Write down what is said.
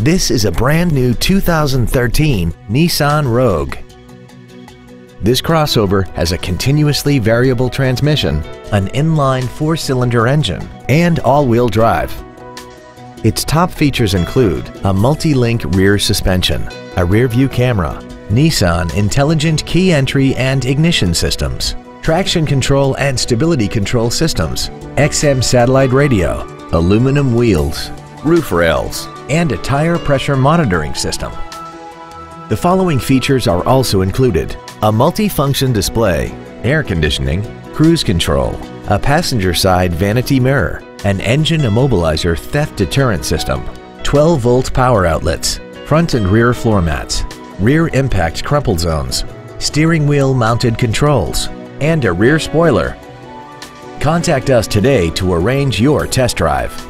This is a brand new 2013 Nissan Rogue. This crossover has a continuously variable transmission, an inline four-cylinder engine, and all-wheel drive. Its top features include a multi-link rear suspension, a rear-view camera, Nissan intelligent key entry and ignition systems, traction control and stability control systems, XM satellite radio, aluminum wheels, roof rails, and a tire pressure monitoring system. The following features are also included. A multi-function display, air conditioning, cruise control, a passenger side vanity mirror, an engine immobilizer theft deterrent system, 12 volt power outlets, front and rear floor mats, rear impact crumple zones, steering wheel mounted controls, and a rear spoiler. Contact us today to arrange your test drive.